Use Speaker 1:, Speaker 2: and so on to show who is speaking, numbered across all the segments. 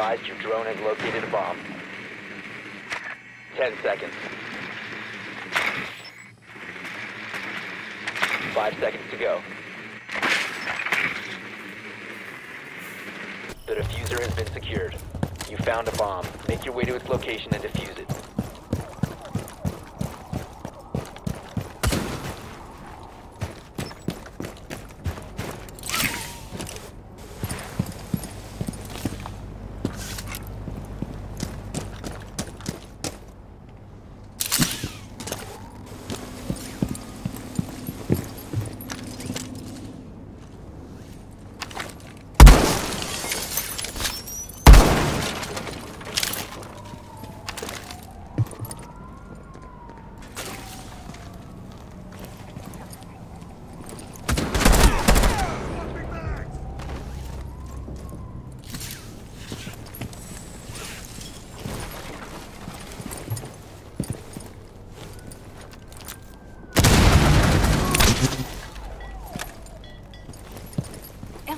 Speaker 1: advised your drone has located a bomb. 10 seconds. 5 seconds to go. The defuser has been secured. You found a bomb. Make your way to its location and defuse it.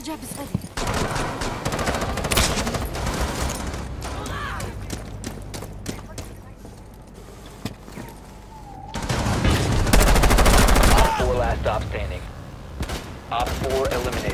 Speaker 1: Jab is ready. 4 eliminated.